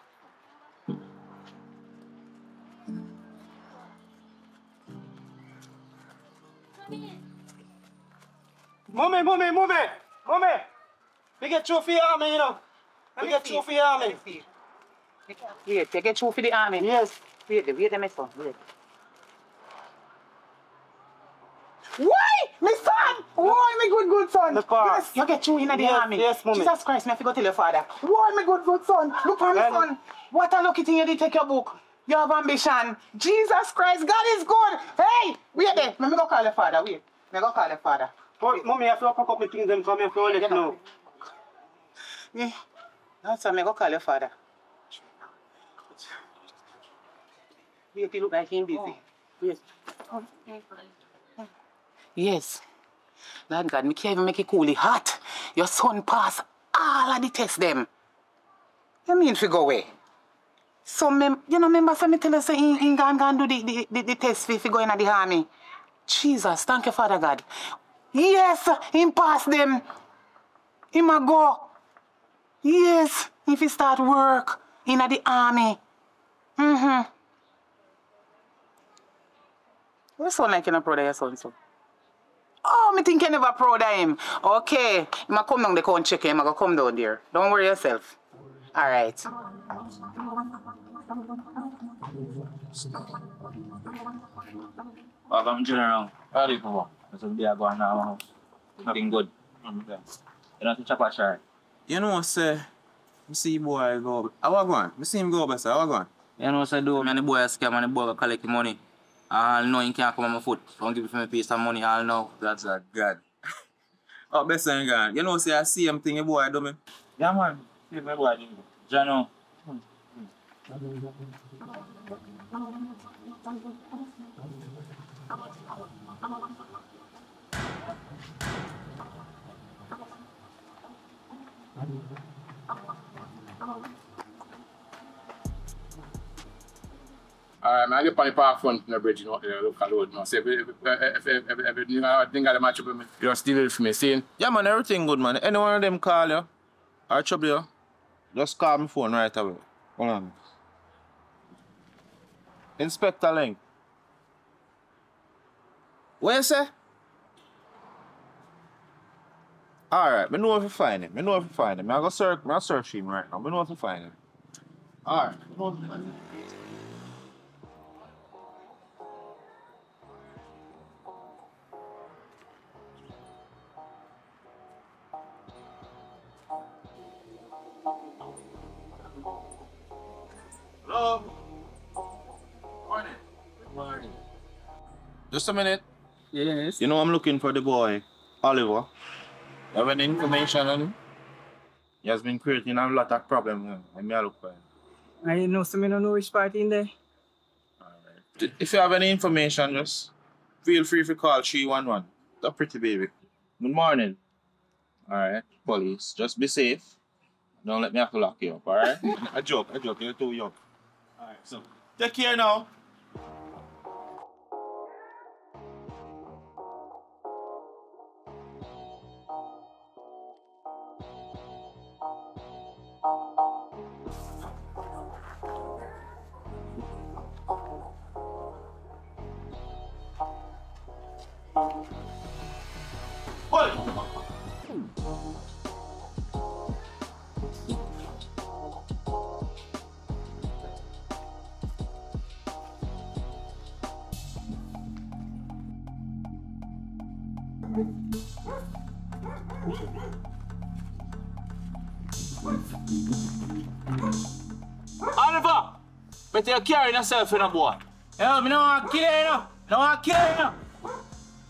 Mommy, mommy, mommy, mommy. We get trophy army, you know. We get trophy army. Wait, you get through for the army? Yes. Wait, wait minute, son. Wait. Why? My son! Why, my good, good son? The car. Yes, you get through in the Yes, army. yes, mommy. Jesus Christ, me have to go tell your father. Why, my good, good son? Look on me, Well- son. What a lucky thing you did take your book. You have ambition. Jesus Christ, God is good. Hey, wait there. Let me go call your father. Wait. Let me go call your father. Oh, mommy, I have to pack up my things and come here for let you know. Yeah. That's why go call your father. Wait, he look like him busy. Wait. Yes. Lord God, me can't even make it coolly hot. Your son pass all of the tests them. You mean fi go away? So, mem- you know, remember, so me tell you, say, he, he gone, gone do the, the, the, the test fi, fi go in the army. Jesus, thank you, Father God. Yes, him pass them. Him a go. Yes, if he start work in the army. Mm-hmm. You sound like you're proud of your son, so. Oh, me think you never proud of him. Okay, I'ma come down the come check him. I'ma come down there. Don't worry yourself. All right. I'm general. How do you come on? That's what we are going now. Nothing good. Yeah. You know, to chop a shirt. You know, say, me see boy go. How I going? Me see him go, but say, how I going? You know what I do? Me and the boy a scam and the boy go collect the money. I'll know you can't come on my foot. Don't give me a piece of money, I'll know. That's a God. oh, best thing gone. You know, say, I see him thing, your boy do me. Yeah, man. See my boy do. Jano. Alright, man, I get on the park front in the bridge, you know, uh, look at road, know. So if, if, if, if, if, if you know, thing got match up with me, you just steal it for me, see? Yeah, man, everything good, man. Any one of them call you or trouble you, just call my phone right away. Hold on. Inspector Link. What you say? Alright, me know if you find him. Me know if you find him. I go search, I search him right now. Me know if you find him. Alright, me know if you find him. Hello? Morning. Morning. Just a minute. Yes. You know I'm looking for the boy, Oliver. You have any information on him? He has been creating a lot of problems. Eh? Let me look for him. I know some me don't know which part in there. Alright. If you have any information, just feel free to call 311. The pretty baby. Good morning. Alright, police. Just be safe. Don't let me have to lock you up, alright? I joke, I joke, you're too young. Alright, so take care now. Better you carry yourself in a boy. Yo, me no want to kill you, you know. No want to kill you, you know.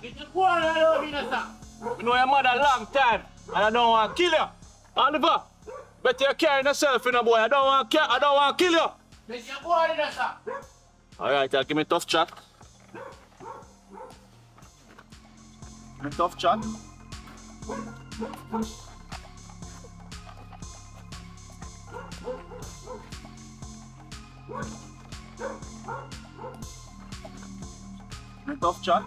Get your boy out of here, sir. You know your mother a long time, and I don't want to kill you. Oliver, better you're carrying yourself in a boy. I don't want to I don't want to kill you. Get your boy out of here, sir. All right, uh, give me tough chat. Give me a tough chat. Tough chat.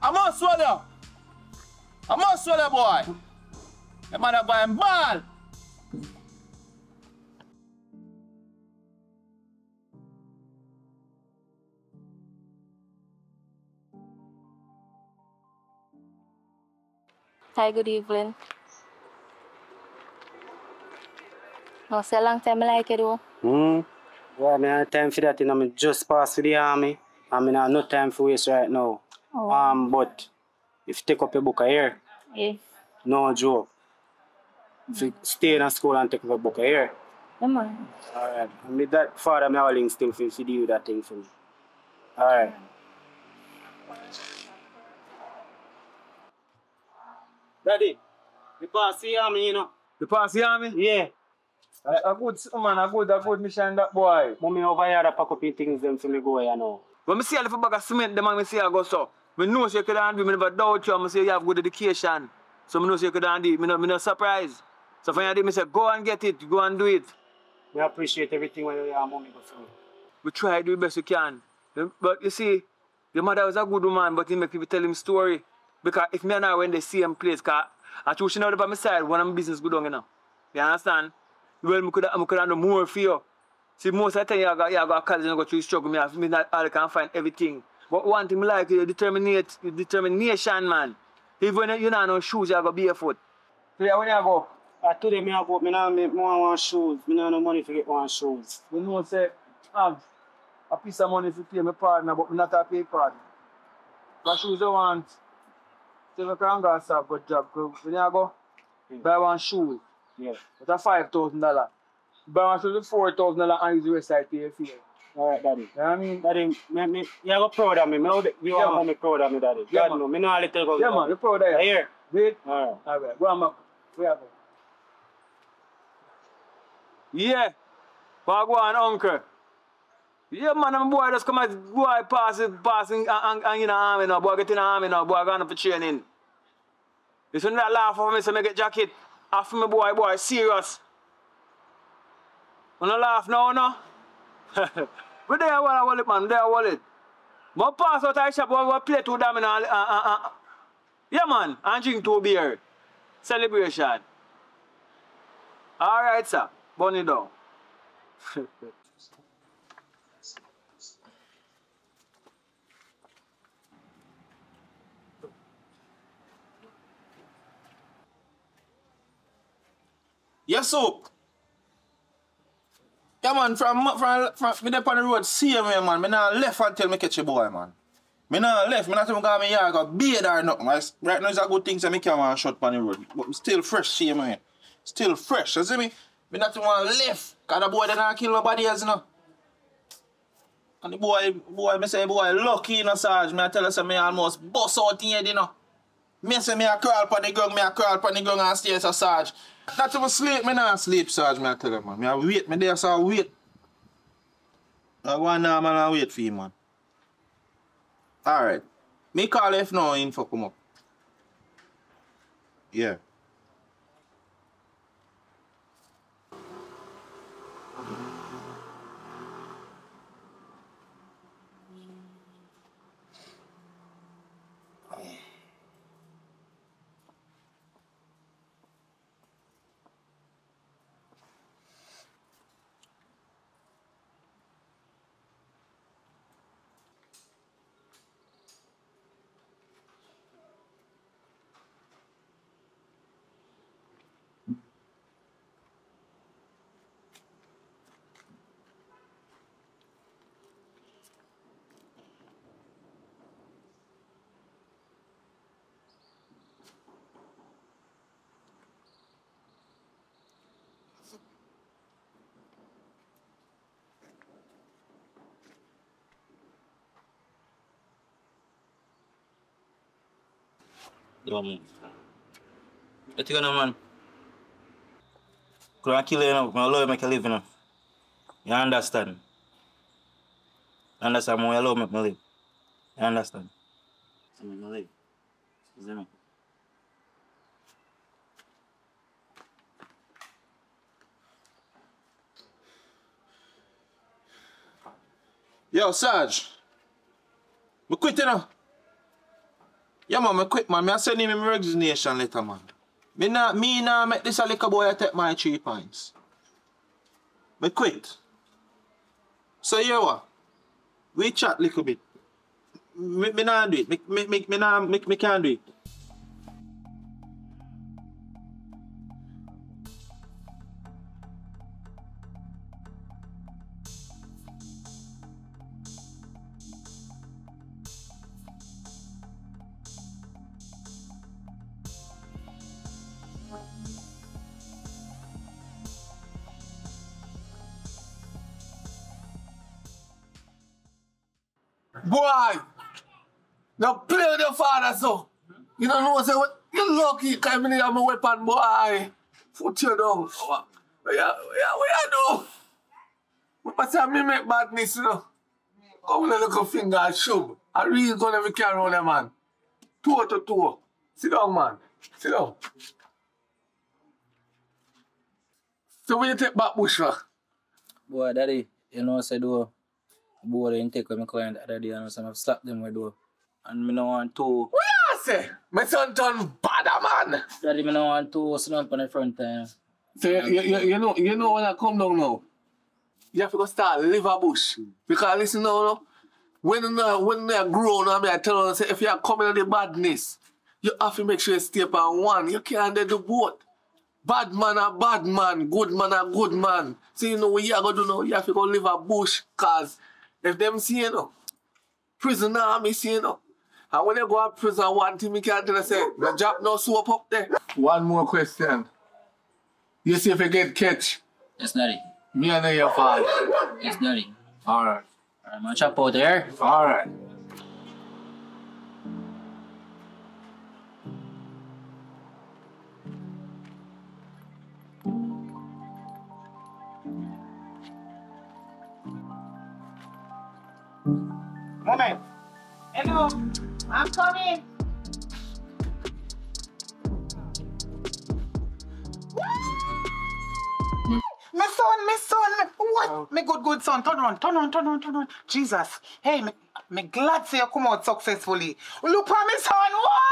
I must swallow. I must swallow, boy. Your mother going ball. Hi, good evening. No, say long time I like you though. Hmm. Yeah, me have time for that, you know. Me just passed for the army. I mean, I have no time for waste right now. Oh. Um, but if you take up your book here, Yeah. no joke. If you stay in school and take up a book here, Yeah, man. alright. I mean, that father, me willing still for to do that thing for me. Alright. Daddy, you pass the army, you know. You pass the army? Yeah. A, a good man, a good, a good mission that boy. Mommy over here to pack up the things them for me go, you know. When me see a little bag of cement, the man me see I go so. Me know say you could do, me never doubt you, me say you have good education. So me know say you could do it, me no, me no surprised. So when you do, me say go and get it, go and do it. We appreciate everything when you have mommy go through. We try to do the best we can. But you see, the mother was a good woman, but he make people tell him story. Because if me and her were in the same place, cause I choose she know by my side, one of my business good on you know. You understand? Well, me could me could have done more for you. See, most of the time you go, you go to college and go through struggle, me, have, me not all can find everything. But one thing me like is determinate, determination, man. Even when you don't know shoes, you go barefoot. So yeah, when you go, Uh, today me have go, me now me want one shoes. Me now no money to get one shoes. you know say, have a piece of money to pay my partner, but me not a pay partner. What shoes you want? So you can go and have a good job. 'Cause When you go, buy one shoe. Yeah. It's a five thousand dollar. Buy one shoe for four thousand dollar and use the rest side pay your. Alright, daddy. You know what I mean? Daddy, me, me, you go proud of me. Me, you Yeah, want me proud of me, daddy. Yeah, God man. know, me know a little go. Yeah, man, you're proud of you. Here. Good? Alright. Alright, go on, man. Where you go? Yeah. But go uncle. Yeah, man, I'm boy just come as boy passing, passing, and, and, and in the army now. Boy get in the army now. Boy gone for training. This one that laugh for me, so me get jacket. After me, boy, boy, serious. Wanna laugh now, no? we there, wallet, wallet, man, there, wallet. My pass out of shop, we play two damn and, and, and, and, yeah, man, and drink two beer. Celebration. All right, sir. Burn it down. Yes, so. Yeah, man, from, from, from me there on the road, see me, man. Me not left until me catch a boy, man. Me not left. Me not even go me yard, go bathe or nothing. Right now, it's a good thing, so me can't want shot on the road. But I'm still fresh, see me. Still fresh, you see me? Me not even left. Cause the boy, they not kill nobody else, you know. And the boy, boy, me say, boy, lucky, you know, Sarge. Me I tell you, say, me almost bust out in here, you know. Me say, me a crawl on the ground, me a crawl on the ground and stay, so Sarge. Not even sleep, me not sleep, Sarge, me I tell you, man. Me a wait, me there, so I wait. I go now, man, I wait for you, man. Alright. Me call if no info come up. Yeah. Don't move. Let you go now, man. Couldn't kill you, you know. I love you, make you live, you know. You understand? You understand? More you love, make me live. You understand? So make me live. You see me? Yo, Sarge. Me quit, you know. Yeah, man, me quit, man. Me a send him my resignation letter, man. Me nah, me nah make this a little boy take my three points. Me quit. So, you what? We chat little bit. Me, me nah do it. Me, me, me, me, nah, me, me can't do it. Boy! Now play with your father, so. You don't know, what? You're lucky, because I have my weapon, boy. Put you down. What you, you, what you do? But say, me make badness, you know. Come with a little finger and shove. I really gonna be carry on, man. Toe to toe. Sit down, man. Sit down. So when you take back Bushra? Boy, daddy, you know, what I do they take with my client the other day and so I slap them with door. And me no want to What you say? My son turn bad, ah, man. Daddy me no want to on the front time. So you, you, you know you know when I come down now, you have to go start live a bush. Because listen now, no, when you when you are grown, I I tell them say if you are coming on the badness, you have to make sure you stay on one. You can't do the both. Bad man a bad man, good man a good man. So you know what you are gonna do now, you have to go live a bush cause if them see you know, prison army see you know. And when you go to prison, one thing me can't tell you say, the job no soap up there. One more question. You see if you get catch, Yes, daddy. me and your father. Yes, daddy. Alright. Alright, man, chop out there. Alright. Moment. Hello. I'm coming. My son, my son, me- what? Oh. Me good, good son. Turn on, turn on, turn on, turn on. Jesus. Hey, me, me glad say you come out successfully. Look for me son. Why?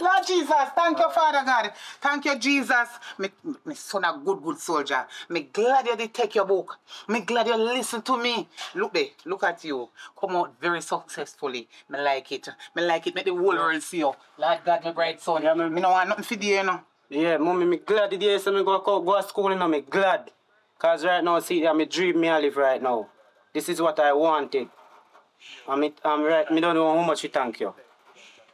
Lord Jesus. Thank you, Father God. Thank you, Jesus. Me, me son a good, good soldier. Me glad you did take your book. Me glad you listen to me. Look there. Look at you. Come out very successfully. Me like it. Me like it. Make the whole world see you. Lord God, my bright son. Yeah, me, me no want nothing for you, you know. Yeah, mommy, me glad the day say me go, go, go to school, you know, me glad. Cause right now, see, I'm a dream me I live right now. This is what I wanted. And me, I'm right, me don't know how much to thank you.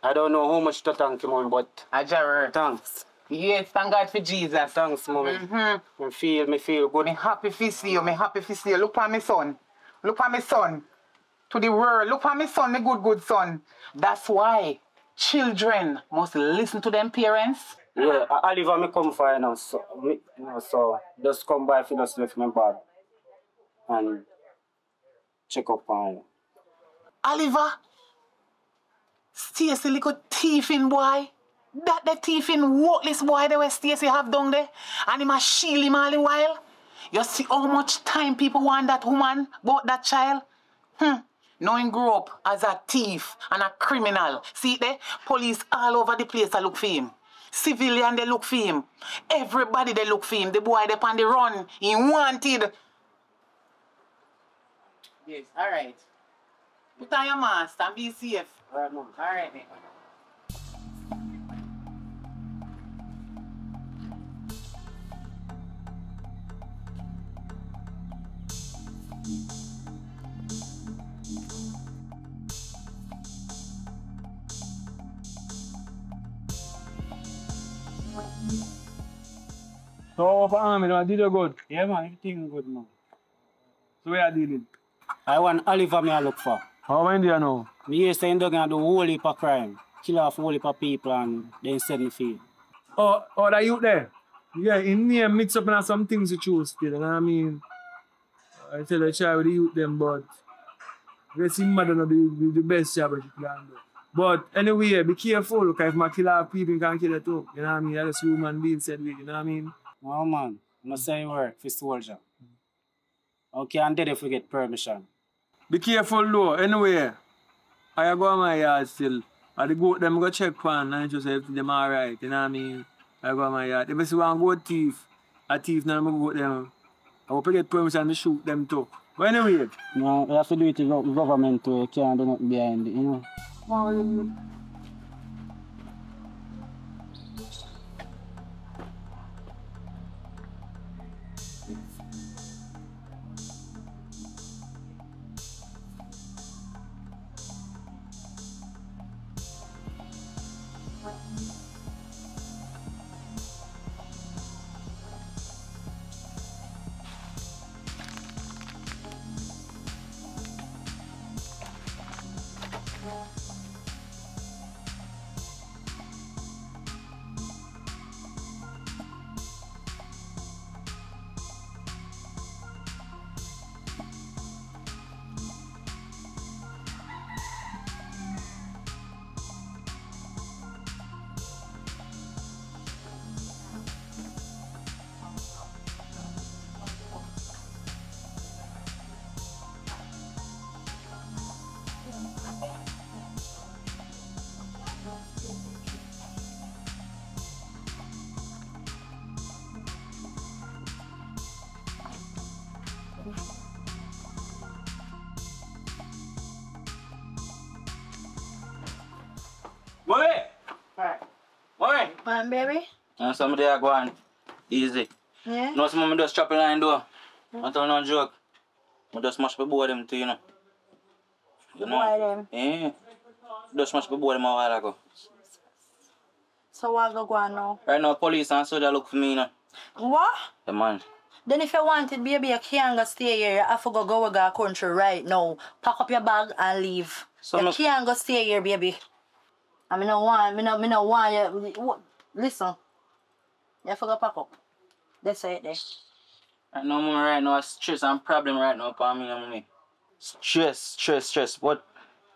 I don't know how much to thank you, mom, but Ajar. thanks. Yes, thank God for Jesus. Thanks, mommy. Mm-hmm. Me feel, me feel good. Me happy to see you. Me happy to see you. Look at my son. Look at my son. To the world. Look at my son, my good, good son. That's why children must listen to them parents. Yeah, I, I live and me come for you now, so, me, you know, so just come by if you just left my bag. And check up on you. Oliver, Stacy little thiefing boy. That the thiefing worthless boy that was Stacy have down there. And him a shield him all the while. You see how much time people want that woman, about that child? Hmm. Now him grow up as a thief and a criminal. See there? Police all over the place to look for him. Civilian they look for him. Everybody they look for him. The boy they on the run. He wanted. Yes, all right. Put on your mask and be safe. All right, mom. All right, then. So, for army, man, did you good? Yeah, man, everything good, man. So, where are you dealing? I want Oliver me I look for. How many do you know? Me here saying they're gonna do a whole heap of crime. kill off a whole heap of people and then send me field. Oh, oh, that youth there. Yeah, in name mix up in some things you choose still, you know what I mean? I tell you, try with the youth them, but let's see mother not the, the best job that you can do. But anyway, be careful, because if my kill off people, you can kill it too. You know what I mean? That's human being said we, you know what I mean? No man, I'm not saying work for soldier. Okay, and then if we get permission. Be careful though. Anyway, I go on my yard still. I the goat them go check one and just say if them alright, you know what I mean? I go on my yard. If I see one goat thief, a thief now I go them. I hope I get permission to shoot them too. But anyway. No, we have to do it in government way. You can't do nothing behind it, you know. Mommy! Man, baby? And somebody are going easy. Yeah? No, some mommy just chop in line door. I tell no joke. I just smash the board them too, you know. You know? Boy them. Eh. Just smash the board them a while ago. So what go go on now? Right now, police and soldier look for me, you know. What? The man. Then if you wanted, baby, you can't go stay here. I forgot to go go our country right now. Pack up your bag and leave. So you can't go stay here, baby. I mean, no want, me no, me no want you. what- Listen, you have to go pack up. That's it there. Right now, mommy, right now, stress and problem right now for me, you know, mommy. Stress, stress, stress. But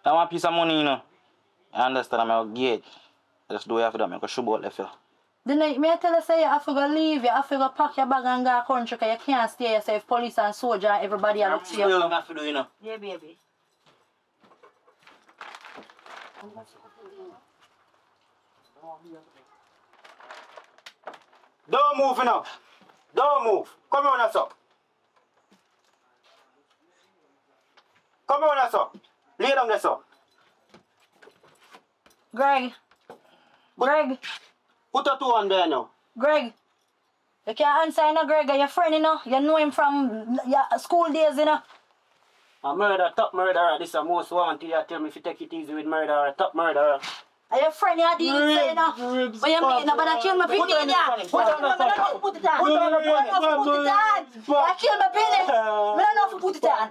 I want piece of money, you know. I understand I'm out gate. I just do it after that, make a shoe out left here. Then I, me I tell you say you have to go leave, you have to go pack your bag and go country because you can't stay here. So police and soldier and everybody are look to you. Still have to do, you know. Yeah, baby. Don't move now. Don't move. Come on, sir. Come on, sir. Lay down there, sir. Greg. Greg. Put a two on there now. Greg. You can't answer, you know, Greg. You're your friend, you know. You know him from your school days, you know. A murder, top murderer. This is the most wanted. You tell me if you take it easy with murderer, top murderer. Are your friend you deal with, say, you know. But you mean, no, but I kill my Put pinny on in the ya. phone, Put on the. Put it on. Put on the Me don't know if phone. put it on. I kill my pinny. Me don't know if put it on.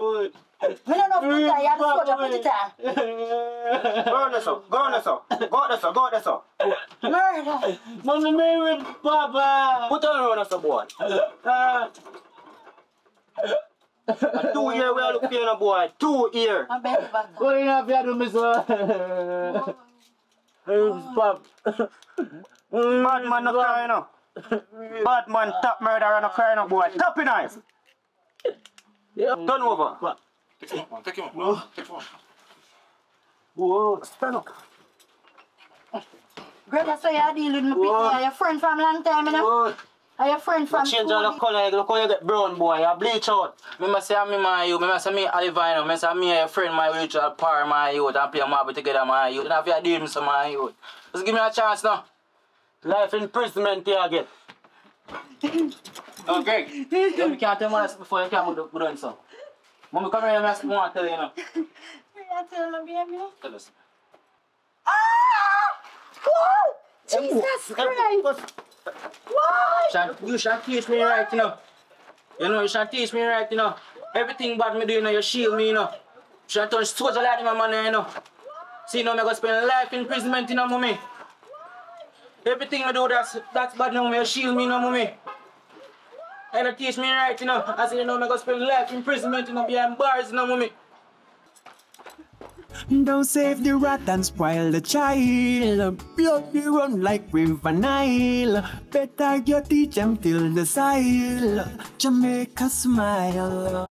Me don't know if put it on. You have to soldier put it on. Go on there, sir. Go on there, sir. Go on there, sir. Go on there, sir. Murder. Mommy, me with Papa. Put on there, sir, boy. Uh, two year we are looking at boy. Two year. I bet you back. Go in up here to me, sir. Pop. Bad man no cry no. Bad man top murderer no cry no boy. Top in eyes. Turn over. Take him on, take him on. Take him on. Whoa, stand up. Greg, I say you deal with my pinny. Are your friend from long time, you know. Are your friend from Change school? all the color, the color get brown boy. You bleach out. Remember say I'm my you, remember say me you know, remember say me your friend my out power my youth and play marble together my youth. And if you deal with my youth. Just give me a chance now. Life imprisonment here get. Oh Greg, we can't tell me before you come go done so. Mommy come here and I want to tell you, you know. I tell my baby. Tell us. Ah! Whoa! Jesus Christ! Why? Shan, you should teach me right, you know. You know, you should teach me right, you know. Everything bad me do, you know, you shield me, you know. You should turn soldier like my man, you know. See you now me go spend life imprisonment you know mommy. Everything I do that's that's bad now, me shield me, you know, mommy. And they teach me right, you know. I say, you know, me go spend life imprisonment, you know, behind bars, you know, mommy. Don't save the rat and spoil the child. Blood we run like River Nile. Better you teach them till the sile. Jamaica smile.